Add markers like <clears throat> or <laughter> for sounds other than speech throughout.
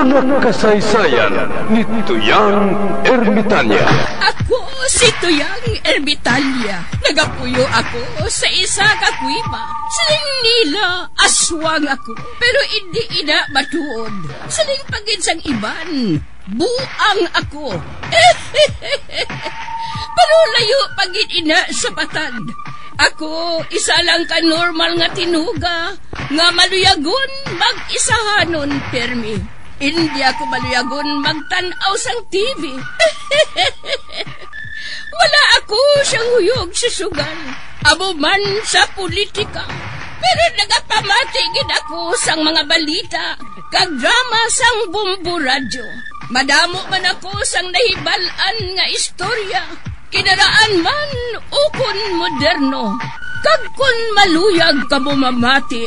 Mga kasaysayan ni Tuyang Ermitanya. Ako si Tuyang Ermitanya. Nagapuyo ako sa isa ka kuiba. Siling nila, aswang ako. Pero hindi ina matuod. Siling pagin sang iban. Buang ako. <laughs> Pero layo pagin ina sa batad. Ako, isa lang ka normal nga tinuga, nga maluyagon mag-isahanon, permi. Hindi ako maluyagon magtanaw sang TV. <laughs> Wala ako siyang huyog sa sugal. Amo man sa politika. Pero nagapamati gid ako sang mga balita, kag drama sang bumbu radyo. Madamo man ako sang nahibalan nga istorya. Kinaraan man ukon moderno. Kag kun maluyag ka mo mamati,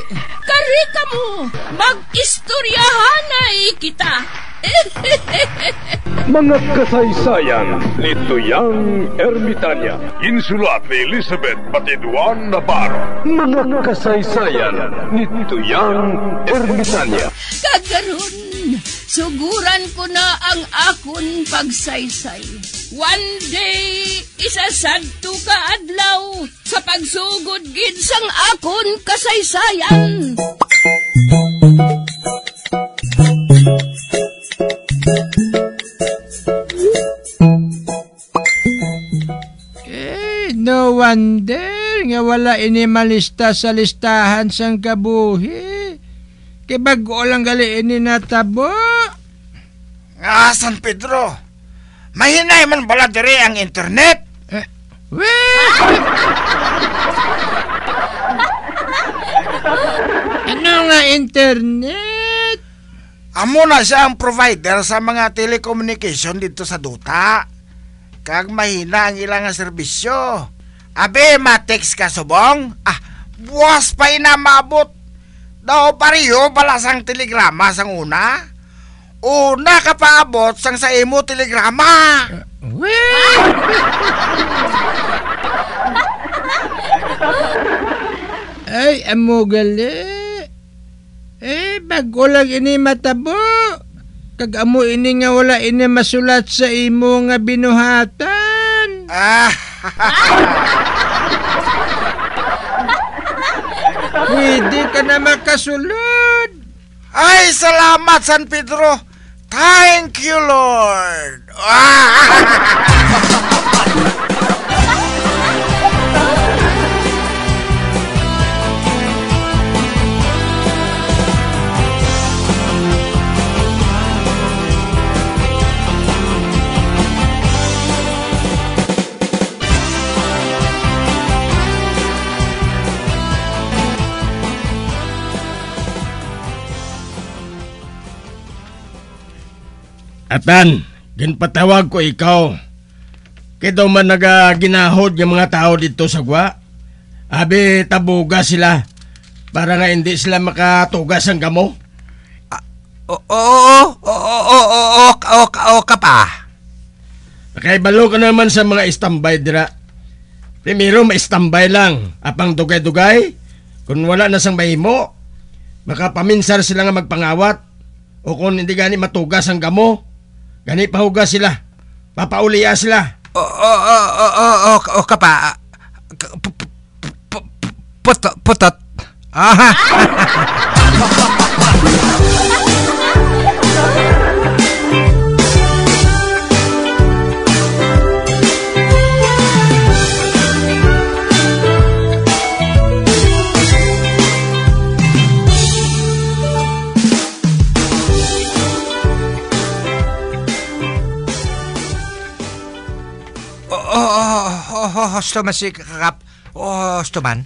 kari ka mo, mag-istoryahanay kita. Mga kasaysayan ni Tuyang Ermitanya. Insulat ni Elizabeth Batiduan Navarro. Mga kasaysayan ni Tuyang Ermitanya. Kagaron, suguran ko na ang akon pagsaysay. One day, isasadto ka adlaw sa pagsugod gid sang akon kasaysayan. No wonder nga wala ini malista sa listahan sang kabuhi. Kay bago lang gali ini natabo. Ah, San Pedro. Mahinay man bala dire ang internet. Eh, weh! <laughs> ano nga internet? Amo na siya ang provider sa mga telecommunication dito sa Duta. Kag mahina ang ilang serbisyo. Abe, matex ka subong? Ah, buwas pa ina maabot. Daw pariyo balasang telegrama sang una. Una ka paabot sang sa imo telegrama. Weh! <laughs> Ay, amo gali. Eh, bago lang ini matabo. Kag amo ini nga wala ini masulat sa imo nga binuhatan. Ah, <laughs> Pwede ka na makasulod. ay salamat San Pedro. Thank you Lord. Ah! <laughs> Atan, ginpatawag ko ikaw. Daw man nagaginahod yung mga tao dito sa gwa. Abi, tabuga sila. Para nga hindi sila makatugas ang gamo. Oo, oo, oo, oo, oo, oo, oo ka pa. Nakaibalo ka naman sa mga istambay dira. Primero, ma-istambay lang. Apang dugay-dugay. Kung wala na sang mahimo, makapaminsar sila nga magpangawat. O kung hindi gani matugas ang gamo, gani pahugas sila. Papauliya sila. Oo, oo, oo, oo, oo ka pa. K- pu- pu- pu- Putot, putot. Ah, <laughs> husto man si kakap. Oo, husto man.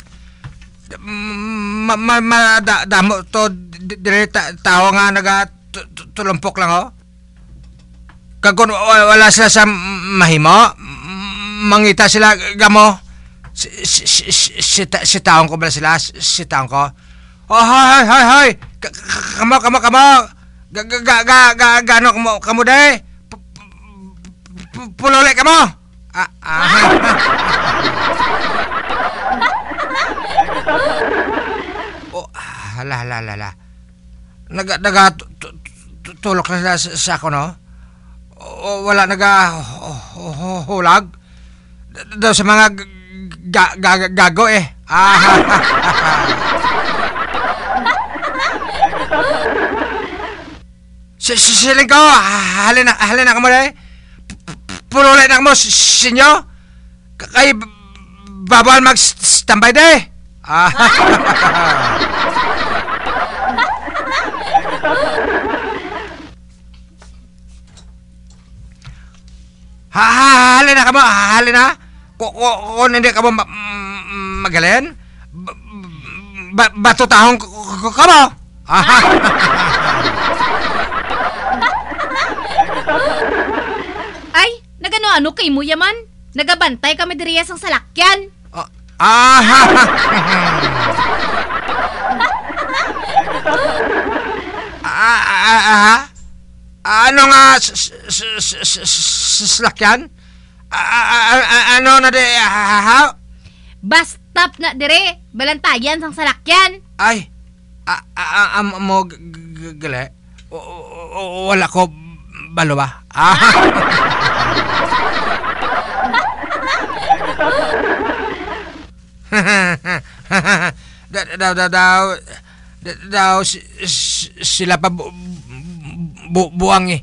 Ma, ma, ma, da, damo to, di- dire ta, tao nga naga tu- tu- tulumpok lang, oh. Kagkun wa- wala sila sa mahimo, mangita sila gamo. Si, si, si, si, si, ta- si taong ko ba sila? Si, taong ko? Oh, hay! Ka- ka- Kamo, kamo, kamo! Ga, ga, ga, ga, ga, gano kamo, kamo day? Pu- pu- pu- Pulole kamo! Ah, ah. oh, hala, hala, hala. Naga, naga, tu- tu- tu- tulok na sa, sa ako, no? O, wala naga hu- hu- hulag? Daw sa mga gago eh. Ah, Si si siling ko, halina halina ka mo dai. Pululay na mo sinyo. Kay b- babal mag s- standby dai. Ah. <laughs> Ha, ha, halina ka mo, halina. Kung kung hindi ka mo ma- m- magaling, ba- ba- bato tahong ka mo. Ah, <laughs> nagano-ano kay mo yaman? Nagabantay kami diriya sang salakyan. Ah, ah, ah, ah, ano nga salakyan? Ah, ah, ah, ah, ano na de ah, ha? Bastap na dire, balantayan sang salakyan. Ay, ah, ah, ah, ah, mo gali? Wala ko balo ba? Ah, daw daw daw daw da- daw si- si- sila pa bu, bu, buwang eh.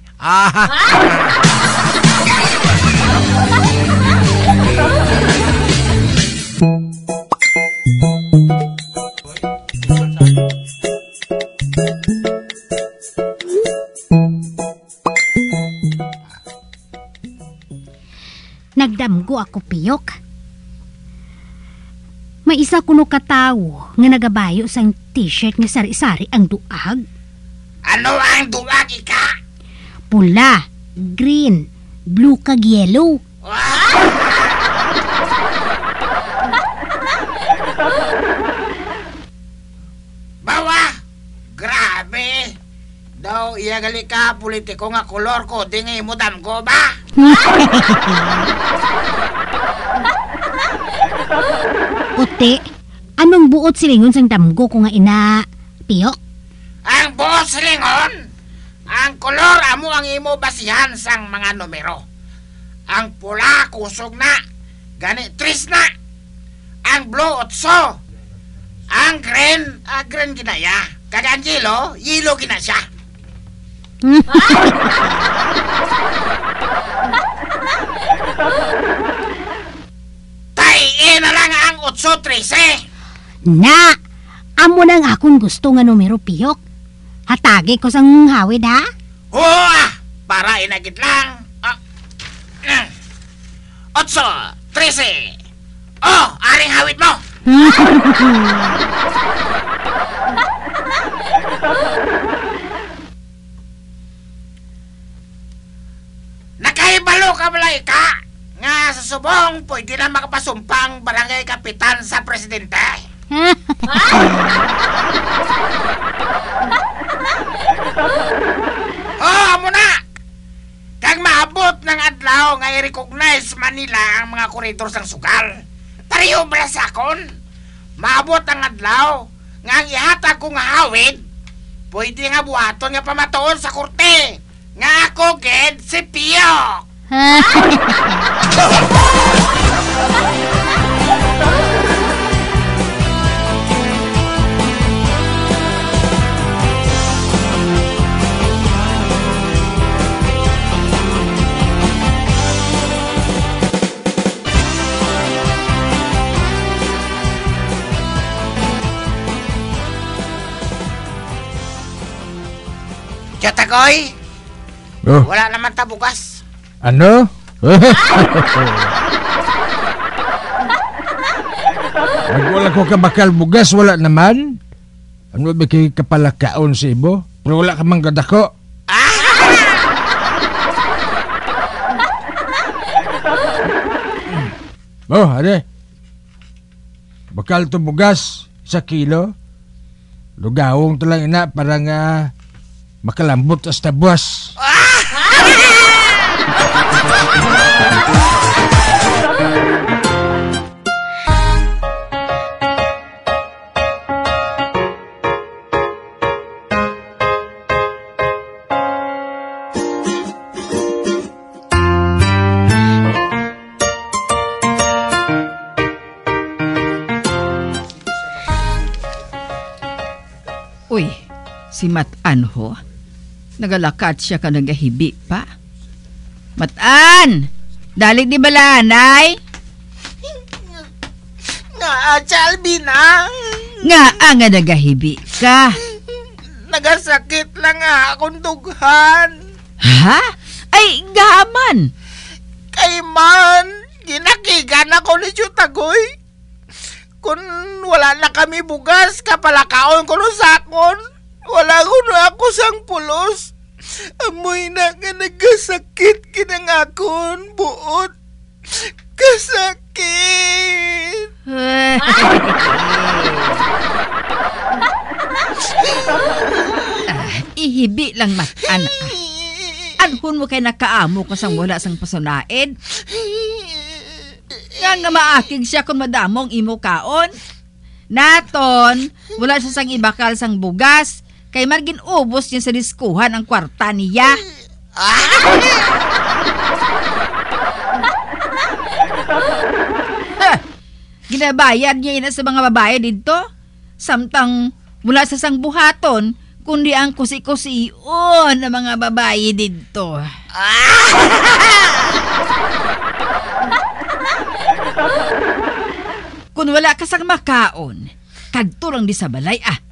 Nagdamgo ako piyok. May isa kuno katawo nga nagabayo sang t-shirt nga sari-sari ang duag. Ano ang duwag ika? Pula, green, blue kag yellow. <laughs> Bawa! Grabe! Daw iya gali ka politiko nga kolor ko di nga imudam ko ba? <laughs> Ote, anong buot silingon sang damgo ko nga ina piyok? Ang boss lingon! Ang kolor amo ang imo basihan sang mga numero. Ang pula kusog na. Gani tris na. Ang blue otso. Ang green, ah, green ginaya. Kag ang yellow, yellow gina siya. <laughs> Na lang ang otso trese. Na, amo nang akong gusto nga numero piyok. Hatagi ko sang hawid ha? Oo ah, para inagit lang. Ah. Mm. <clears throat> Otso, trese. Oh, aring hawid mo. <laughs> Nakaibalo ka balay ka subong pwede na makapasumpang barangay kapitan sa presidente. <laughs> Oh, amo na! Kag maabot ng adlaw nga i-recognize Manila ang mga koridor sang sugal. Pareho bala sa akon. Maabot ang adlaw nga ang ihatag ko nga hawid, pwede nga buhaton nga pamatuon sa korte. Nga ako, ged, si <laughs> Pio. Katagoy, Oh, wala naman ta bukas. ano? Pag wala ko kabakal bugas, wala naman. Ano ba kay kapalakaon sa ibo? Pero wala ka mang gadako. Oh, ade. Bakal to bugas sa kilo. Lugawong to lang ina para nga makalambot hasta buwas. <laughs> Uy, si Mat Anho, nagalakat siya ka nagahibi pa. Matan! Dalig di balanay? Nga, Chalby na. Nga ang nga nagahibi ka. Nagasakit lang nga akong dughan. Ha? Ay, gaman! Kay man, ginakigan ako ni Chutagoy. Kung wala na kami bugas, kapalakaon ko no sakon. Wala ko na ako sang pulos. Amoy na nga nagasakit kinang akon buot. Kasakit. Ah, <laughs> ihibi lang matan. Anhon mo kay nakaamo ka sang wala sang pasunaid? Nga nga maakig siya kung madamong imo kaon. Naton, wala siya sang ibakal sang bugas. Kay margin ubos niya sa diskuhan ang kwarta niya. Ha! <laughs> Ginabayad niya ina sa mga babae dito. Samtang mula sa sang buhaton, kundi ang kusi-kusion ng mga babae dito. <laughs> Kung wala ka sang makaon, kadto lang di sa balay ah.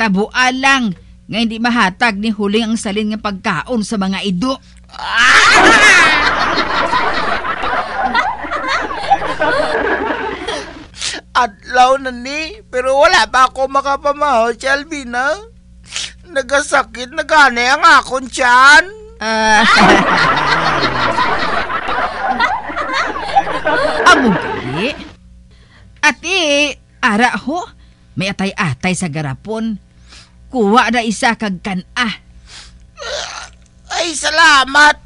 Tabuan lang nga hindi mahatag ni huling ang salin nga pagkaon sa mga ido. <laughs> Adlaw na ni, pero wala pa ako makapamaho, Chalby na. Nagasakit na gani ang akong tiyan. Ah. <laughs> Amo gali. Ati, ara ho, may atay-atay sa garapon. Kuha na isa kag kan-ah. Ay, salamat.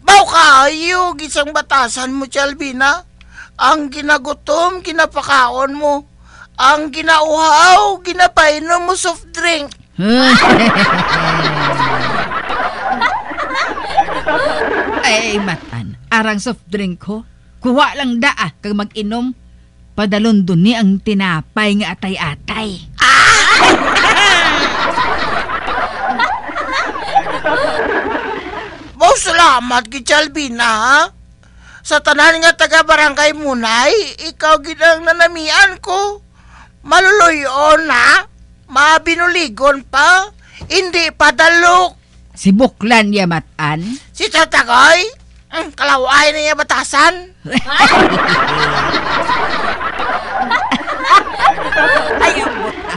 Baw kayo, gisang batasan mo, Chalby na. Ang ginagutom, ginapakaon mo. Ang ginauhaw, ginapainom mo soft drink. <laughs> Ay, matan. Arang soft drink ko. Kuha lang daa kag mag-inom. Padalon dun ni ang tinapay nga atay-atay. Baw salamat kay Chalby na, ha? Sa tanan nga taga barangay Munay, ikaw ginang nanamian ko. Maluluyon na, mabinuligon pa, hindi padalok. Si Buklan ya matan. Si Tatagoy, mm, kalaway na niya batasan. Ay, ambot na.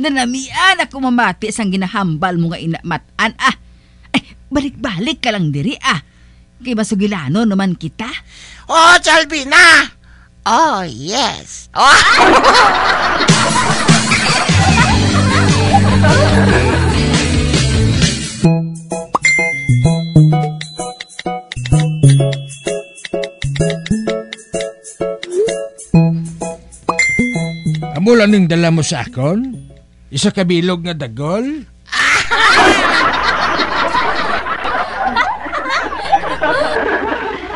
Nanamian ako mamati sang ginahambal mo nga inamatan ah. Balik-balik ka lang diri ah. Kay masugilano naman kita. Oh, Chalby na! Oh, yes. Oh. Amo lang ning dala mo sa akon? Isa kabilog nga dagol?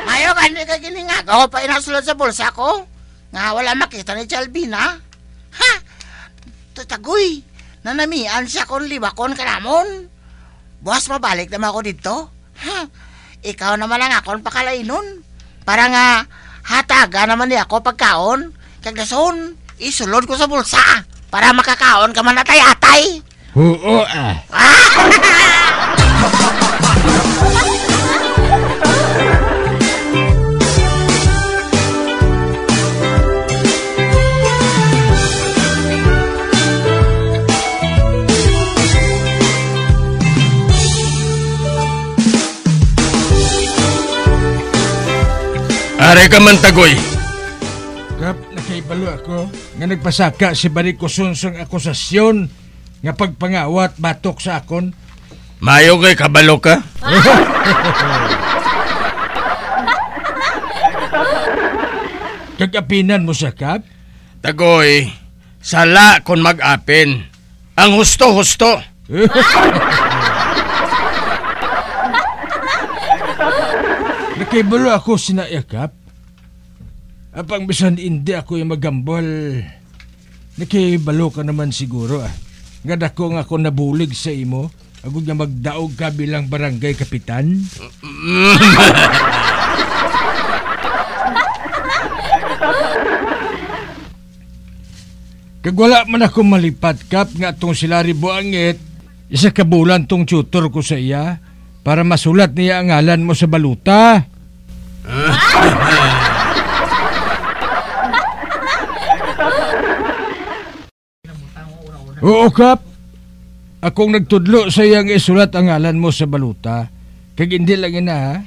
Ayaw ka hindi ka gininga. Ako pa inasulod sa bulsa ko. Nga wala makita ni Chalby na. Ha? Tatagoy. Nanamian siya kung libakon ka namon. Buwas mabalik naman ako dito. Ha? Ikaw naman ang akon pakalainon. Para nga hataga naman niya ako pagkaon. Kagdason, isulod ko sa bulsa. Para makakaon ka man atay-atay. Oo ah. <laughs> Are ka man tagoy. Kap, nakaibalo ako nga nagpasaka si Barikuson sang akusasyon nga pagpangawat batok sa akon. Mayo kay kabalo ka? <laughs> Kagapinan mo sa kap? Tagoy, sala kon mag-apin. Ang husto-husto. <laughs> Nakaibalo ako sinayakap. Apang bisan hindi ako yung magambol. Nakibalo ka naman siguro ah. nga dako nga ako nabulig sa imo. Agud nga magdaog ka bilang barangay kapitan. <laughs> Kag man ako malipat kap nga tong sila ribuangit, isa ka bulan tong tutor ko sa iya para masulat niya ang ngalan mo sa baluta. <laughs> Oo, Kap. Akong nagtudlo sa iyang isulat ang ngalan mo sa baluta. Kag hindi lang ina, ha?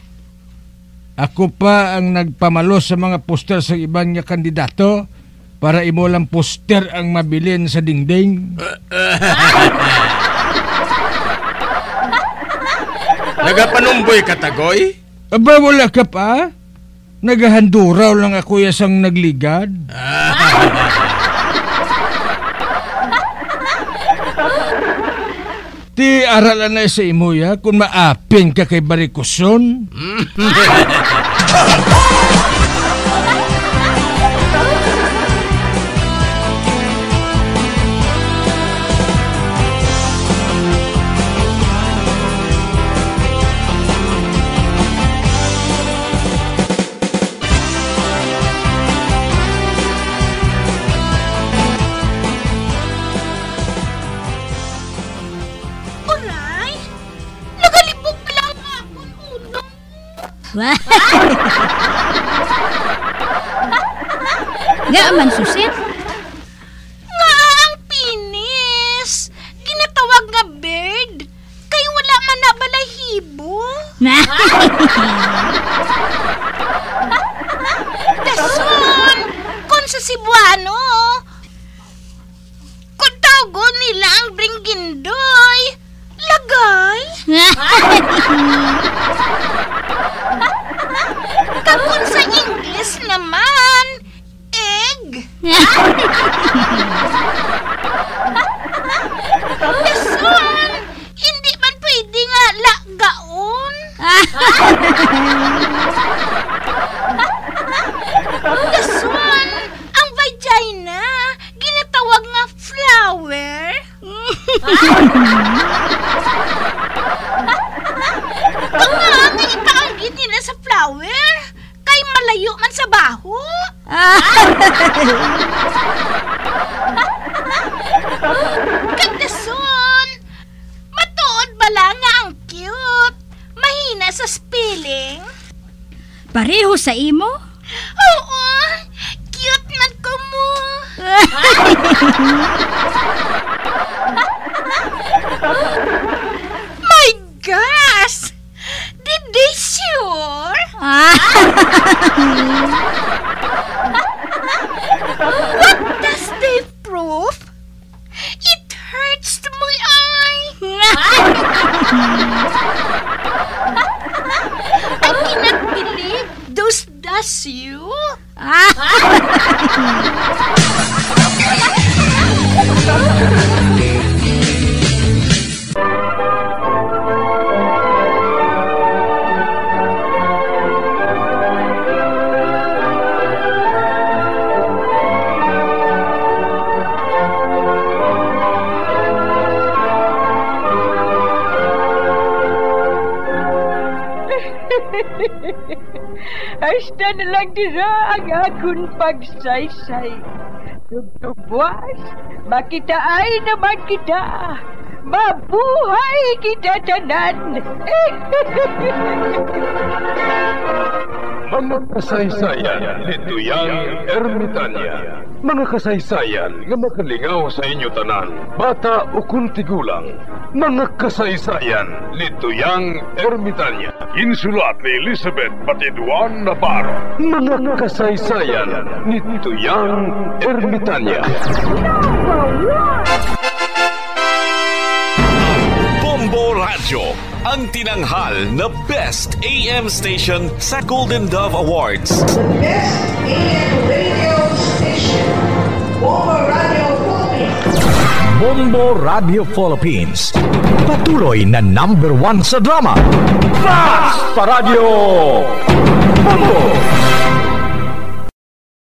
Ako pa ang nagpamalo sa mga poster sa ibang nga kandidato para imo lang poster ang mabilin sa dingding. <laughs> Nagapanumboy ka, Tagoy? Aba, wala ka pa? Nagahanduraw lang ako yasang nagligad. <laughs> Ti aralan na sa imo ya kung maapin ka kay barikuson. <laughs> Nga man susit. Nga ang pinis. Ginatawag nga bird. Kay wala man na balahibo. <laughs> Dason, kung sa Cebuano, kung tawgon nila ang bringgindoy, lagay. Kapon sa English naman, egg. Dason, hindi man pwede nga lagaon. Dason, ang vagina, ginatawag nga flower. May itaanggit nila sa flower, kay malayo man sa baho. <laughs> Hasta na lang dira ang akong pagsaysay. Tugtugwas, makitaan naman kita. Mabuhay kita tanan. <laughs> Mga kasaysayan ni Tuyang Ermitanya. Mga kasaysayan nga makalingaw sa inyo tanan, bata o kuntigulang. Mga kasaysayan ni Tuyang Ermitanya. Insulat ni Elizabeth Batiduan Navarro. Mga kasaysayan ni Tuyang Ermitanya. Bombo Radio, ang tinanghal na Best AM Station sa Golden Dove Awards. Bombo Radio Philippines. Patuloy na number one sa drama. Fast Paradio! Bombo!